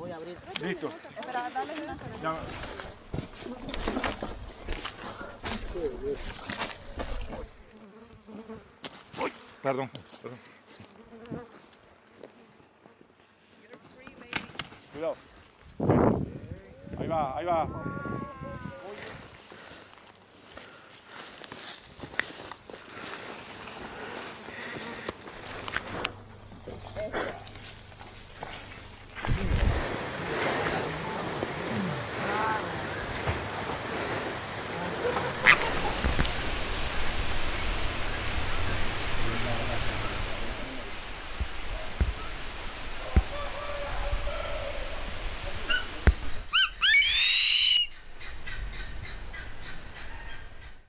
voy a abrir. Listo. Espera, dale una Ya. Uy, Perdón, perdón. Cuidado. Ahí va, ahí va.